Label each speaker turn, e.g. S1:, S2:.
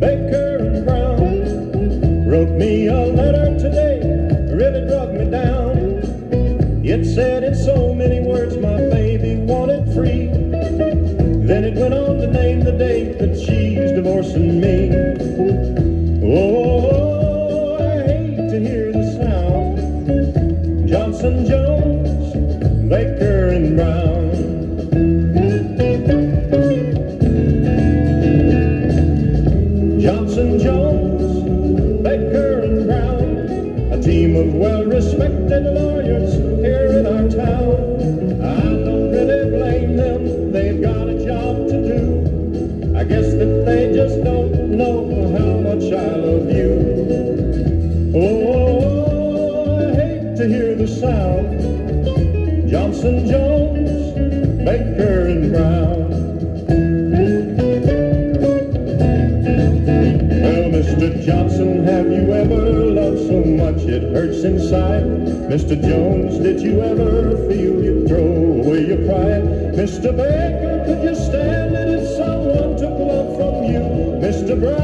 S1: Baker, and Brown wrote me a letter today, really drug me down. It said in so many words my baby wanted free. Then it went on to name the date that she's divorcing me. Oh, I hate to hear the sound. Johnson, Jones, team of well-respected lawyers here in our town. I don't really blame them, they've got a job to do. I guess that they just don't know how much I love you. Oh, I hate to hear the sound. Johnson, Jones, Baker, and Brown. Mr. Johnson, have you ever loved so much it hurts inside? Mr. Jones, did you ever feel you'd throw away your pride? Mr. Baker, could you stand it if someone took love from you? Mr. Brown,